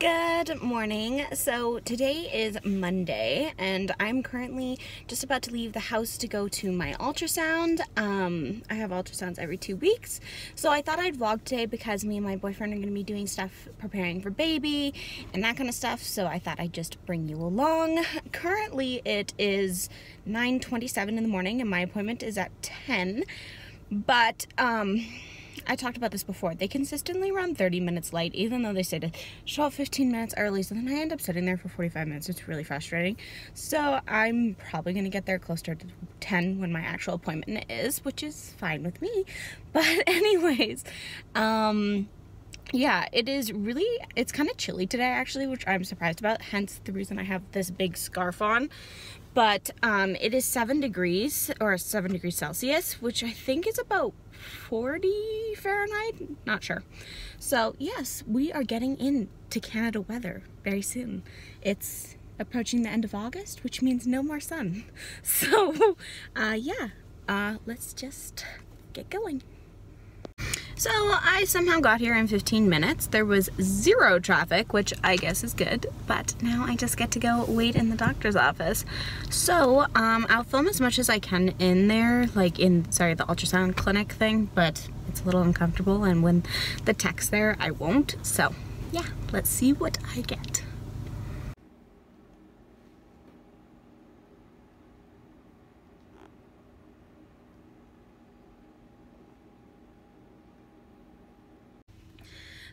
Good morning. So today is Monday and I'm currently just about to leave the house to go to my ultrasound. Um, I have ultrasounds every two weeks. So I thought I'd vlog today because me and my boyfriend are going to be doing stuff preparing for baby and that kind of stuff. So I thought I'd just bring you along. Currently it is 9.27 in the morning and my appointment is at 10. But um, I talked about this before. They consistently run 30 minutes late, even though they say to show up 15 minutes early. So then I end up sitting there for 45 minutes. It's really frustrating. So I'm probably going to get there closer to 10 when my actual appointment is, which is fine with me. But, anyways, um, yeah, it is really, it's kind of chilly today actually, which I'm surprised about. Hence the reason I have this big scarf on but um, it is seven degrees or seven degrees Celsius, which I think is about 40 Fahrenheit, not sure. So yes, we are getting into Canada weather very soon. It's approaching the end of August, which means no more sun. So uh, yeah, uh, let's just get going. So I somehow got here in 15 minutes. There was zero traffic, which I guess is good, but now I just get to go wait in the doctor's office. So um, I'll film as much as I can in there, like in, sorry, the ultrasound clinic thing, but it's a little uncomfortable and when the tech's there, I won't. So yeah, let's see what I get.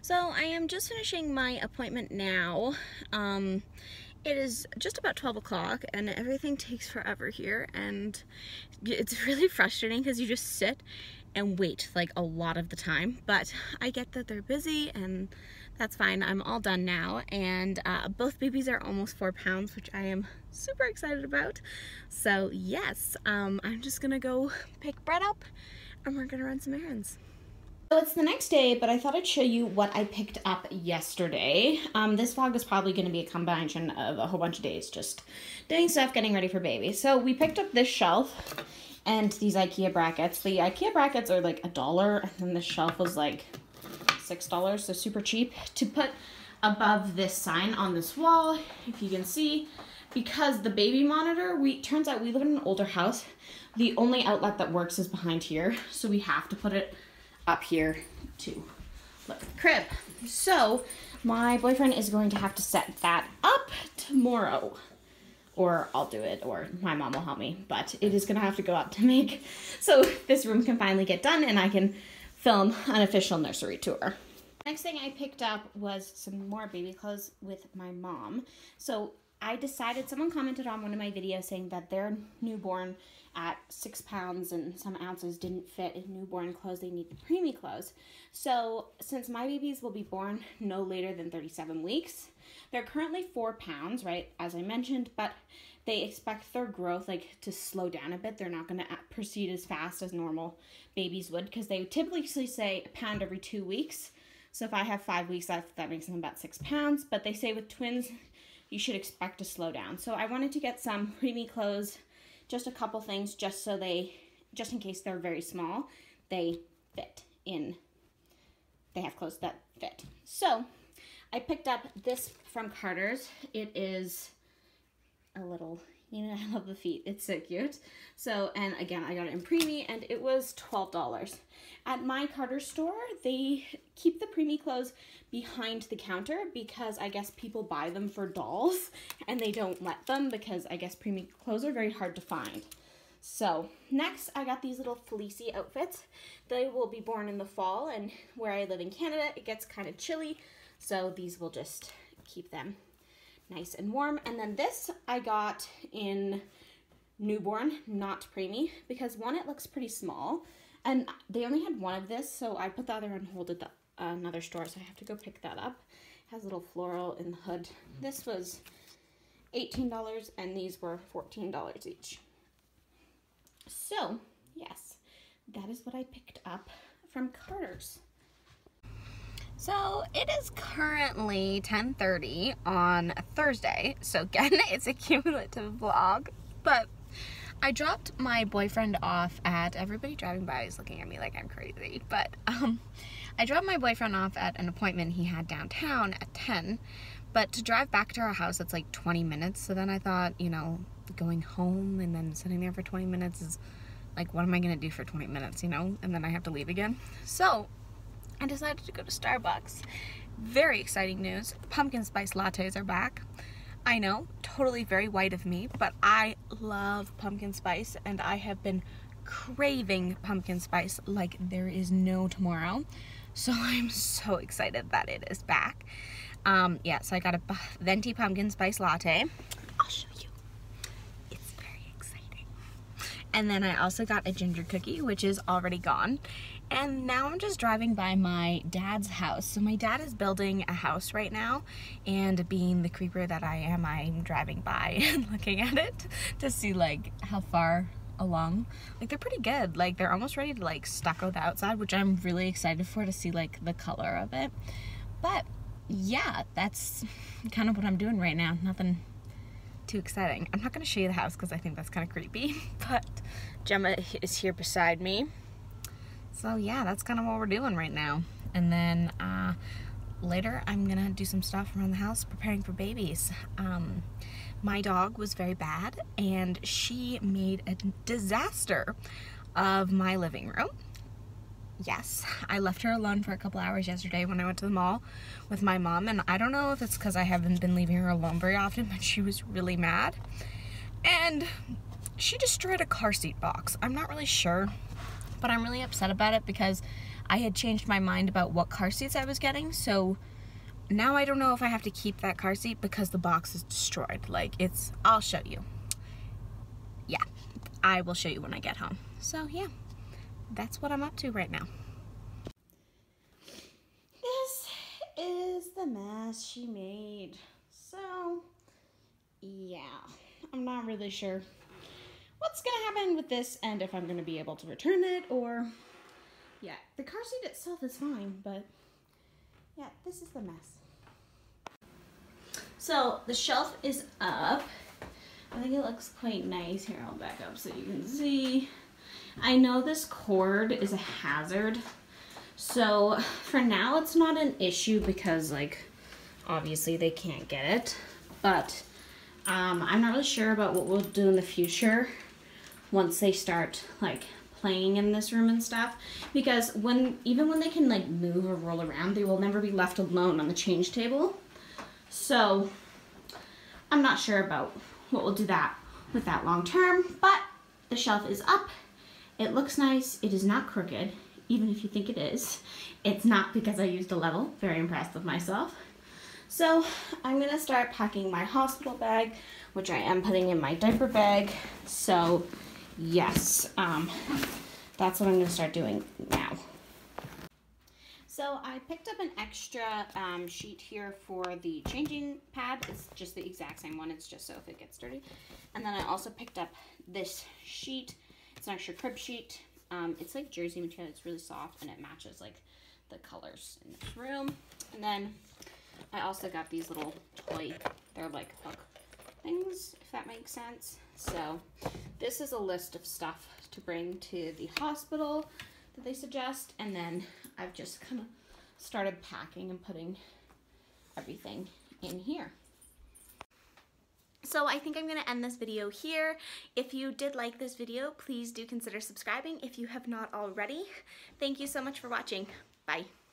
So I am just finishing my appointment now. Um, it is just about 12 o'clock and everything takes forever here and it's really frustrating because you just sit and wait like a lot of the time but I get that they're busy and that's fine I'm all done now and uh, both babies are almost four pounds which I am super excited about so yes um, I'm just gonna go pick Brett up and we're gonna run some errands. So it's the next day, but I thought I'd show you what I picked up yesterday. Um, this vlog is probably going to be a combination of a whole bunch of days, just doing stuff, getting ready for baby. So we picked up this shelf and these Ikea brackets. The Ikea brackets are like a dollar, and then the shelf was like $6, so super cheap. To put above this sign on this wall, if you can see, because the baby monitor, we turns out we live in an older house. The only outlet that works is behind here, so we have to put it up here to look at the crib. So my boyfriend is going to have to set that up tomorrow. Or I'll do it, or my mom will help me. But it is gonna have to go up to make so this room can finally get done and I can film an official nursery tour. Next thing I picked up was some more baby clothes with my mom. So I decided, someone commented on one of my videos saying that their newborn at six pounds and some ounces didn't fit in newborn clothes. They need the preemie clothes. So since my babies will be born no later than 37 weeks, they're currently four pounds, right, as I mentioned, but they expect their growth like to slow down a bit. They're not going to proceed as fast as normal babies would because they typically say a pound every two weeks. So if I have five weeks, left, that makes them about six pounds. But they say with twins, you should expect to slow down. So I wanted to get some preemie clothes just a couple things just so they, just in case they're very small, they fit in, they have clothes that fit. So I picked up this from Carter's. It is a little, you know, I love the feet. It's so cute. So, and again, I got it in preemie and it was $12. At my Carter store, they keep the preemie clothes behind the counter because I guess people buy them for dolls and they don't let them because I guess preemie clothes are very hard to find. So next I got these little fleecy outfits. They will be born in the fall and where I live in Canada it gets kind of chilly so these will just keep them nice and warm. And then this I got in newborn, not preemie, because one, it looks pretty small. And they only had one of this, so I put the other on hold at the another store, so I have to go pick that up. It has a little floral in the hood. This was $18 and these were $14 each. So, yes, that is what I picked up from Carter's. So it is currently 10.30 on Thursday. So again, it's a cumulative vlog, but I dropped my boyfriend off at, everybody driving by is looking at me like I'm crazy, but um, I dropped my boyfriend off at an appointment he had downtown at 10, But to drive back to our house, it's like 20 minutes. So then I thought, you know, going home and then sitting there for 20 minutes is like, what am I going to do for 20 minutes, you know? And then I have to leave again. So I decided to go to Starbucks. Very exciting news. Pumpkin spice lattes are back. I know, totally very white of me, but I love pumpkin spice and I have been craving pumpkin spice like there is no tomorrow. So I'm so excited that it is back. Um, yeah, so I got a venti pumpkin spice latte. I'll show you. It's very exciting. And then I also got a ginger cookie, which is already gone. And now I'm just driving by my dad's house. So my dad is building a house right now and being the creeper that I am, I'm driving by and looking at it to see like how far along. Like they're pretty good. Like they're almost ready to like stucco the outside, which I'm really excited for to see like the color of it. But yeah, that's kind of what I'm doing right now. Nothing too exciting. I'm not going to show you the house because I think that's kind of creepy, but Gemma is here beside me. So yeah, that's kind of what we're doing right now. And then uh, later I'm going to do some stuff around the house preparing for babies. Um, my dog was very bad and she made a disaster of my living room. Yes, I left her alone for a couple hours yesterday when I went to the mall with my mom and I don't know if it's because I haven't been leaving her alone very often, but she was really mad. And she destroyed a car seat box. I'm not really sure, but I'm really upset about it because I had changed my mind about what car seats I was getting, so now I don't know if I have to keep that car seat because the box is destroyed. Like, it's, I'll show you. Yeah, I will show you when I get home. So, yeah, that's what I'm up to right now. This is the mess she made. So, yeah, I'm not really sure what's gonna happen with this and if I'm gonna be able to return it or, yeah, the car seat itself is fine, but yeah, this is the mess. So the shelf is up. I think it looks quite nice. Here, I'll back up so you can see. I know this cord is a hazard. So for now, it's not an issue because like, obviously they can't get it. But um, I'm not really sure about what we'll do in the future once they start like playing in this room and stuff because when even when they can like move or roll around they will never be left alone on the change table so I'm not sure about what we'll do that with that long term but the shelf is up it looks nice it is not crooked even if you think it is it's not because I used a level very impressed with myself so I'm gonna start packing my hospital bag which I am putting in my diaper bag so yes, um, that's what I'm gonna start doing now. So I picked up an extra um, sheet here for the changing pad. It's just the exact same one. It's just so if it gets dirty. And then I also picked up this sheet. It's an extra crib sheet. Um, it's like jersey material. It's really soft and it matches like the colors in this room. And then I also got these little toy, they're like hook things, if that makes sense. So this is a list of stuff to bring to the hospital that they suggest. And then I've just kind of started packing and putting everything in here. So I think I'm going to end this video here. If you did like this video, please do consider subscribing if you have not already. Thank you so much for watching. Bye.